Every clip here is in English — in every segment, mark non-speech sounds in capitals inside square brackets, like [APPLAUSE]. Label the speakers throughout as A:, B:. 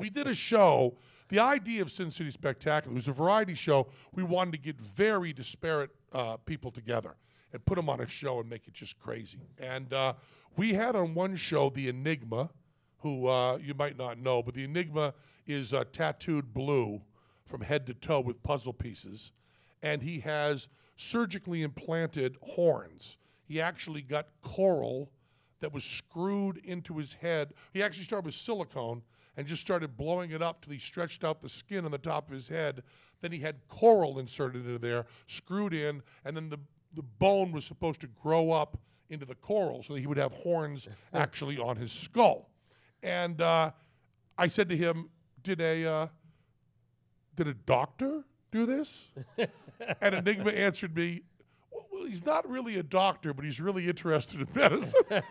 A: we did a show. The idea of Sin City Spectacular was a variety show. We wanted to get very disparate uh, people together and put them on a show and make it just crazy. And uh, we had on one show the Enigma, who uh, you might not know, but the Enigma is uh, tattooed blue from head to toe with puzzle pieces, and he has surgically implanted horns. He actually got coral that was screwed into his head. He actually started with silicone and just started blowing it up till he stretched out the skin on the top of his head. Then he had coral inserted into there, screwed in, and then the, the bone was supposed to grow up into the coral so that he would have horns [LAUGHS] actually on his skull. And uh, I said to him, "Did a uh, did a doctor do this?" [LAUGHS] and Enigma answered me, he's not really a doctor, but he's really interested in medicine. [LAUGHS]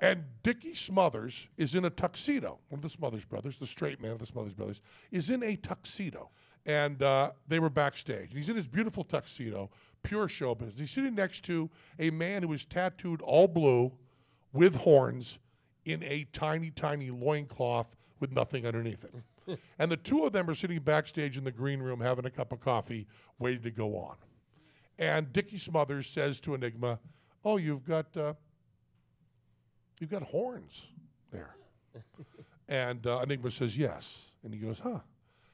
A: and Dickie Smothers is in a tuxedo. One of the Smothers brothers, the straight man of the Smothers brothers, is in a tuxedo. And uh, they were backstage. And he's in his beautiful tuxedo, pure show business. He's sitting next to a man who is tattooed all blue with horns in a tiny, tiny loincloth with nothing underneath it. [LAUGHS] and the two of them are sitting backstage in the green room having a cup of coffee, waiting to go on. And Dickie Smothers says to Enigma, "Oh, you've got uh, you've got horns there." [LAUGHS] and uh, Enigma says, "Yes." And he goes, "Huh."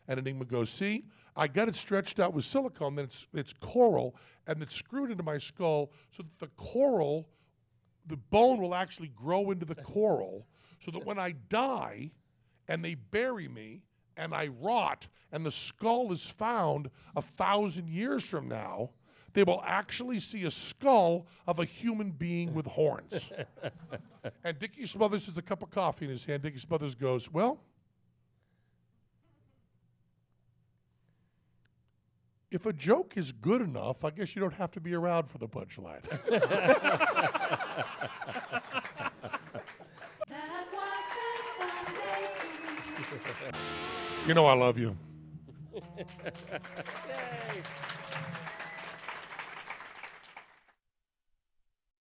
A: And Enigma goes, "See, I got it stretched out with silicone. Then it's it's coral, and it's screwed into my skull, so that the coral, the bone will actually grow into the coral, so that when I die." And they bury me and I rot and the skull is found a thousand years from now, they will actually see a skull of a human being with horns. [LAUGHS] and Dickie Smothers has a cup of coffee in his hand. Dickie Smothers goes, Well, if a joke is good enough, I guess you don't have to be around for the punchline. [LAUGHS] you know I love you. [LAUGHS]